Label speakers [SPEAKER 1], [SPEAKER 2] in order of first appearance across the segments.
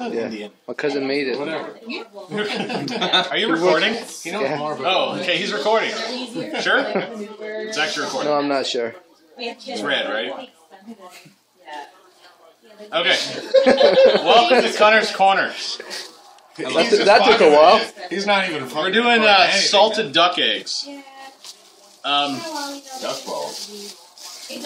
[SPEAKER 1] Yeah.
[SPEAKER 2] Indian.
[SPEAKER 1] My cousin made it.
[SPEAKER 2] Whatever. Are you recording?
[SPEAKER 3] He knows
[SPEAKER 1] Yeah.
[SPEAKER 3] more
[SPEAKER 2] Oh, okay, he's recording. Sure? It's actually recording.
[SPEAKER 1] No, I'm not sure.
[SPEAKER 2] It's red, right? Okay. Welcome to Cunner's Corner.
[SPEAKER 1] That, took- that took a while.
[SPEAKER 3] He's not even
[SPEAKER 2] We're doing uh, salted
[SPEAKER 3] man.
[SPEAKER 2] duck eggs. Um,
[SPEAKER 3] duck balls.
[SPEAKER 4] These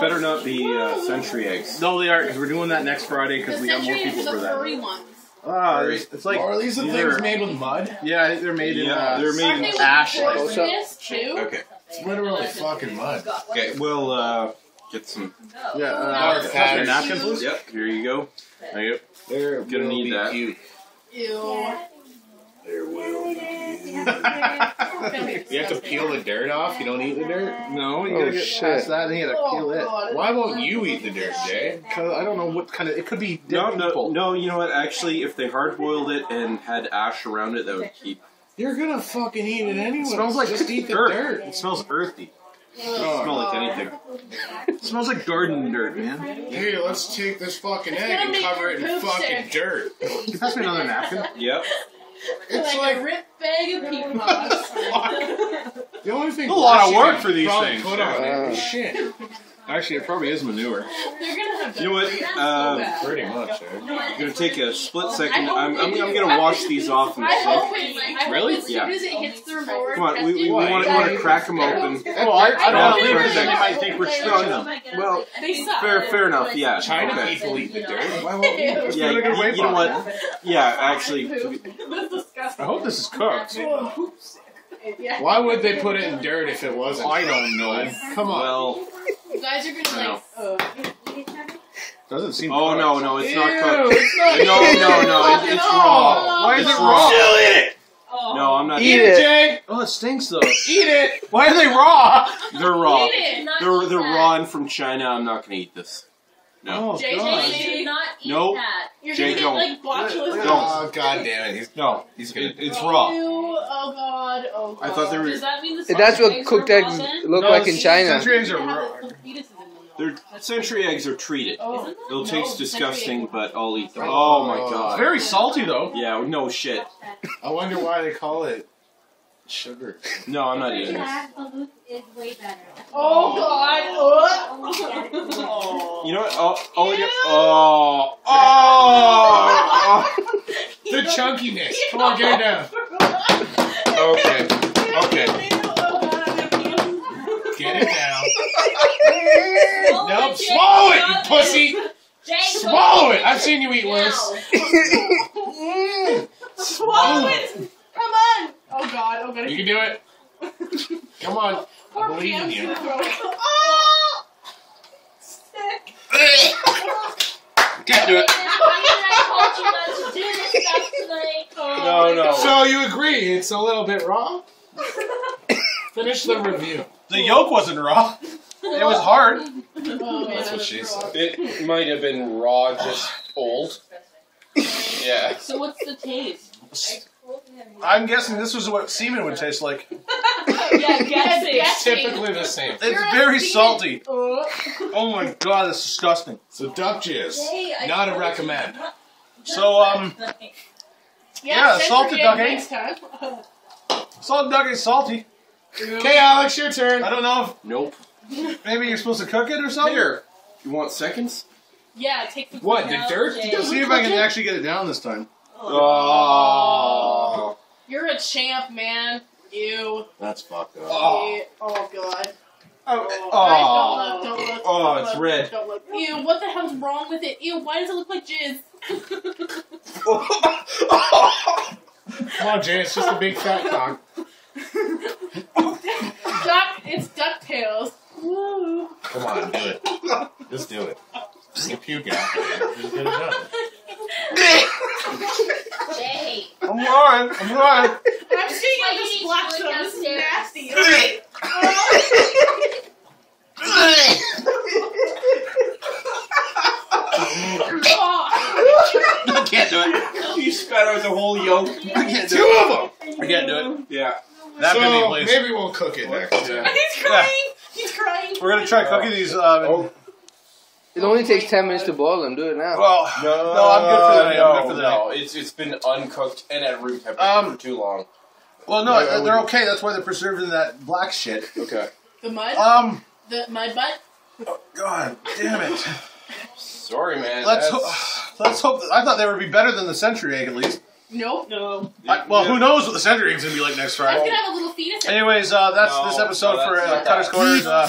[SPEAKER 5] Better not be uh, century eggs.
[SPEAKER 2] no, they are because we're doing that next Friday because we got more people
[SPEAKER 4] is
[SPEAKER 2] for
[SPEAKER 4] the
[SPEAKER 2] that.
[SPEAKER 4] furry ones.
[SPEAKER 2] Ah, it's it's like
[SPEAKER 3] Are these the
[SPEAKER 2] these
[SPEAKER 3] things
[SPEAKER 2] are-
[SPEAKER 3] made with mud?
[SPEAKER 2] yeah, I think they're made in
[SPEAKER 5] Yeah,
[SPEAKER 2] uh,
[SPEAKER 5] they're made
[SPEAKER 4] Aren't
[SPEAKER 5] in
[SPEAKER 4] with
[SPEAKER 2] ash.
[SPEAKER 4] the
[SPEAKER 2] Like,
[SPEAKER 4] poisonous too?
[SPEAKER 5] Okay.
[SPEAKER 3] It's literally fucking mud.
[SPEAKER 5] Okay, we'll uh, get some.
[SPEAKER 2] yeah,
[SPEAKER 3] Our
[SPEAKER 2] uh, pass me napkin, please.
[SPEAKER 5] Yep, here you go.
[SPEAKER 2] Thank you.
[SPEAKER 3] There
[SPEAKER 5] Gonna
[SPEAKER 3] will
[SPEAKER 5] need
[SPEAKER 3] be
[SPEAKER 5] that.
[SPEAKER 3] puke.
[SPEAKER 4] Ew.
[SPEAKER 3] There will be You have to peel the dirt off. You don't eat the dirt.
[SPEAKER 2] No, you
[SPEAKER 1] Oh,
[SPEAKER 2] gotta get
[SPEAKER 1] shit.
[SPEAKER 2] past that and you gotta
[SPEAKER 4] Oh,
[SPEAKER 2] peel it.
[SPEAKER 4] Oh, God.
[SPEAKER 3] Why won't you eat the dirt, Jay?
[SPEAKER 2] Cause I don't know what kind of it could be.
[SPEAKER 5] No,
[SPEAKER 2] dead
[SPEAKER 5] no,
[SPEAKER 2] people.
[SPEAKER 5] no. You know what? Actually, if they hard boiled it and had ash around it, that would keep.
[SPEAKER 3] You're gonna fucking eat it anyway.
[SPEAKER 2] It smells like
[SPEAKER 3] just eat the
[SPEAKER 2] dirt.
[SPEAKER 3] dirt.
[SPEAKER 2] It smells earthy.
[SPEAKER 5] It Doesn't smell like anything.
[SPEAKER 2] It smells like garden dirt, man.
[SPEAKER 3] Hey, let's take this fucking
[SPEAKER 4] It's
[SPEAKER 3] egg and cover it in fucking
[SPEAKER 4] sick.
[SPEAKER 3] dirt.
[SPEAKER 2] Can you pass me another napkin?
[SPEAKER 5] Yep.
[SPEAKER 3] It's
[SPEAKER 4] like,
[SPEAKER 3] like
[SPEAKER 4] a ripped bag of peat moss.
[SPEAKER 3] the only thing.
[SPEAKER 2] A lot of work for these things.
[SPEAKER 3] Put on it
[SPEAKER 1] Uh,
[SPEAKER 3] shit.
[SPEAKER 2] Actually, it probably is manure.
[SPEAKER 4] They're gonna have
[SPEAKER 5] You know what?
[SPEAKER 4] so
[SPEAKER 5] Um.
[SPEAKER 3] Pretty much. Eh?
[SPEAKER 5] I'm gonna take a split second. I'm, I'm, I'm gonna wash these off in a
[SPEAKER 4] I hope
[SPEAKER 5] sec.
[SPEAKER 4] it's, I hope
[SPEAKER 2] Really?
[SPEAKER 4] as soon
[SPEAKER 5] Yeah.
[SPEAKER 4] as it hits the remote,
[SPEAKER 5] Come on, we, we, we want, to crack them open.
[SPEAKER 2] Oh, I, I don't
[SPEAKER 5] Yeah,
[SPEAKER 2] want to leave
[SPEAKER 5] for
[SPEAKER 2] because then
[SPEAKER 5] a
[SPEAKER 2] you might think we're stretching them.
[SPEAKER 5] Well,
[SPEAKER 4] They suck.
[SPEAKER 5] fair, fair enough. Yeah.
[SPEAKER 3] China
[SPEAKER 5] okay.
[SPEAKER 3] people eat the dirt. Why won't you?
[SPEAKER 5] Yeah, you, you, you know what? Yeah, actually,
[SPEAKER 4] That's disgusting.
[SPEAKER 2] I hope this is cooked.
[SPEAKER 4] Yeah.
[SPEAKER 3] Why would they put it in dirt if it wasn't?
[SPEAKER 2] I don't know.
[SPEAKER 3] Come on.
[SPEAKER 5] well,
[SPEAKER 4] You guys are gonna like. Uh,
[SPEAKER 2] Doesn't seem.
[SPEAKER 5] oh
[SPEAKER 2] cooked.
[SPEAKER 5] no, no, it's not cooked.
[SPEAKER 3] it's not
[SPEAKER 5] No,
[SPEAKER 3] eating
[SPEAKER 5] no, no, it, it's raw.
[SPEAKER 2] Why is
[SPEAKER 5] It's
[SPEAKER 2] it
[SPEAKER 5] raw.
[SPEAKER 2] raw?
[SPEAKER 4] oh.
[SPEAKER 5] No, I'm not.
[SPEAKER 1] Eat
[SPEAKER 3] Eat
[SPEAKER 1] it.
[SPEAKER 3] it, Jay.
[SPEAKER 2] Oh, it stinks though.
[SPEAKER 3] Eat it.
[SPEAKER 2] Why are they raw?
[SPEAKER 5] They're raw.
[SPEAKER 4] Eat it.
[SPEAKER 5] They're they're raw and from China. I'm not gonna eat this. No.
[SPEAKER 2] Oh
[SPEAKER 4] JJ,
[SPEAKER 2] god.
[SPEAKER 4] you should not eat
[SPEAKER 5] Nope.
[SPEAKER 4] that. You're
[SPEAKER 5] Jay,
[SPEAKER 4] gonna
[SPEAKER 5] don't.
[SPEAKER 4] get like botulism.
[SPEAKER 3] Oh god damn it! He's
[SPEAKER 2] No,
[SPEAKER 3] he's gonna.
[SPEAKER 2] it, it's raw.
[SPEAKER 4] Ew, oh god, oh god.
[SPEAKER 5] I thought they were-
[SPEAKER 4] Does that mean the
[SPEAKER 1] That's what
[SPEAKER 4] eggs
[SPEAKER 1] cooked eggs look
[SPEAKER 2] No,
[SPEAKER 1] like in
[SPEAKER 2] it's-
[SPEAKER 1] China.
[SPEAKER 2] Century eggs are raw.
[SPEAKER 4] little fetuses in them.
[SPEAKER 5] Their century eggs are treated.
[SPEAKER 4] Oh. Isn't
[SPEAKER 5] They'll
[SPEAKER 4] that?
[SPEAKER 5] taste disgusting, but I'll eat them.
[SPEAKER 3] Oh.
[SPEAKER 5] Oh my
[SPEAKER 2] It's
[SPEAKER 5] god.
[SPEAKER 2] very salty though.
[SPEAKER 5] Yeah, no shit.
[SPEAKER 3] I wonder why they call it sugar.
[SPEAKER 5] No, I'm not eating this.
[SPEAKER 6] Is way better.
[SPEAKER 4] Oh god. Oh.
[SPEAKER 5] You know what? I'll, I'll. Oh, oh, oh. oh,
[SPEAKER 3] The chunkiness. Come on, get it down.
[SPEAKER 5] oh. Okay, okay.
[SPEAKER 3] Get it down.
[SPEAKER 4] Swallow
[SPEAKER 3] Nope.
[SPEAKER 4] it, Jay.
[SPEAKER 3] Swallow it, you pussy. Swallow it. I've seen you eat worse.
[SPEAKER 4] Swallow it. Come on. Oh god. Oh.
[SPEAKER 3] You can do it. Come on.
[SPEAKER 4] Poor
[SPEAKER 3] believe in you.
[SPEAKER 4] gonna throw it. Oh! Sick.
[SPEAKER 5] Can't do it. No, no.
[SPEAKER 3] So you agree? It's a little bit raw. Finish the review.
[SPEAKER 2] The yolk wasn't raw. It was hard.
[SPEAKER 4] Oh, man,
[SPEAKER 3] That's what she said.
[SPEAKER 5] It might have been raw, just old. Yeah.
[SPEAKER 4] So what's the taste?
[SPEAKER 2] I'm guessing this was what semen would taste like.
[SPEAKER 4] yeah, guessing.
[SPEAKER 3] It's typically the same.
[SPEAKER 2] It's
[SPEAKER 4] You're
[SPEAKER 2] very salty.
[SPEAKER 4] Oh.
[SPEAKER 2] Oh my god, that's disgusting.
[SPEAKER 3] So duck jizz. Not a recommend.
[SPEAKER 2] So, um, Yeah,
[SPEAKER 4] send
[SPEAKER 2] salted duck
[SPEAKER 4] you
[SPEAKER 2] egg.
[SPEAKER 4] next time.
[SPEAKER 2] salt duck is salty.
[SPEAKER 3] Okay, Alex, your turn.
[SPEAKER 2] I don't know
[SPEAKER 5] Nope.
[SPEAKER 2] maybe you're supposed to cook it or something.
[SPEAKER 5] Here. You want seconds?
[SPEAKER 4] Yeah, take the
[SPEAKER 3] What, the dirt?
[SPEAKER 2] Let's see if I can actually get it down this time.
[SPEAKER 5] Oh.
[SPEAKER 4] You're a champ, man. You.
[SPEAKER 3] That's fucked up.
[SPEAKER 2] Oh.
[SPEAKER 4] Oh god.
[SPEAKER 2] Oh,
[SPEAKER 4] Guys, don't look, don't look.
[SPEAKER 5] Oh,
[SPEAKER 4] don't
[SPEAKER 5] it's
[SPEAKER 4] look,
[SPEAKER 5] red.
[SPEAKER 4] Don't look. Ew, what the hell's wrong with it? Ew, why does it look like jizz?
[SPEAKER 3] Come on, Jay. It's just a big fat cock.
[SPEAKER 4] Duck, it's DuckTales. Woo.
[SPEAKER 3] Come on, do it. Just do it. Just get puke out. Just get it done.
[SPEAKER 6] Jay.
[SPEAKER 2] I'm trying. I'm trying.
[SPEAKER 4] I'm seeing
[SPEAKER 6] Why
[SPEAKER 4] it
[SPEAKER 6] you
[SPEAKER 4] just splash
[SPEAKER 6] go
[SPEAKER 4] on. This is
[SPEAKER 6] downstairs?
[SPEAKER 4] nasty.
[SPEAKER 5] I can't do it. You spat out the whole yolk. I can't do
[SPEAKER 3] Two
[SPEAKER 5] it.
[SPEAKER 3] of them.
[SPEAKER 2] I can't do it.
[SPEAKER 5] Yeah.
[SPEAKER 2] That
[SPEAKER 3] so
[SPEAKER 2] me,
[SPEAKER 3] maybe we'll cook it next.
[SPEAKER 5] Yeah.
[SPEAKER 4] He's crying. He's crying.
[SPEAKER 2] We're gonna try cooking these. Uh,
[SPEAKER 3] Oh.
[SPEAKER 1] It only takes ten minutes to boil them. Do it now.
[SPEAKER 2] Well,
[SPEAKER 5] No,
[SPEAKER 2] no, I'm good for the
[SPEAKER 5] no,
[SPEAKER 2] I'm good for the
[SPEAKER 5] no. It's it's been uncooked and at room temperature
[SPEAKER 2] Um,
[SPEAKER 5] for too long.
[SPEAKER 2] Well, no,
[SPEAKER 5] Why- why
[SPEAKER 2] they're
[SPEAKER 5] would-
[SPEAKER 2] okay. That's why they're preserved in that black shit.
[SPEAKER 5] Okay.
[SPEAKER 4] The mud?
[SPEAKER 2] Um,
[SPEAKER 4] the mud butt?
[SPEAKER 2] God damn it.
[SPEAKER 5] Sorry, man.
[SPEAKER 2] Let's
[SPEAKER 5] That's-
[SPEAKER 2] ho- let's hope. I thought they would be better than the century egg at least.
[SPEAKER 4] Nope. No.
[SPEAKER 2] I, well, who knows what the century egg's gonna be like next
[SPEAKER 4] That's
[SPEAKER 2] Friday?
[SPEAKER 4] gonna have a little fetus in it.
[SPEAKER 2] Anyways, uh, that's
[SPEAKER 5] No,
[SPEAKER 2] this episode
[SPEAKER 5] no,
[SPEAKER 2] for
[SPEAKER 5] that's
[SPEAKER 2] uh,
[SPEAKER 5] not
[SPEAKER 2] Cunner's
[SPEAKER 5] that.
[SPEAKER 2] Corners. Uh,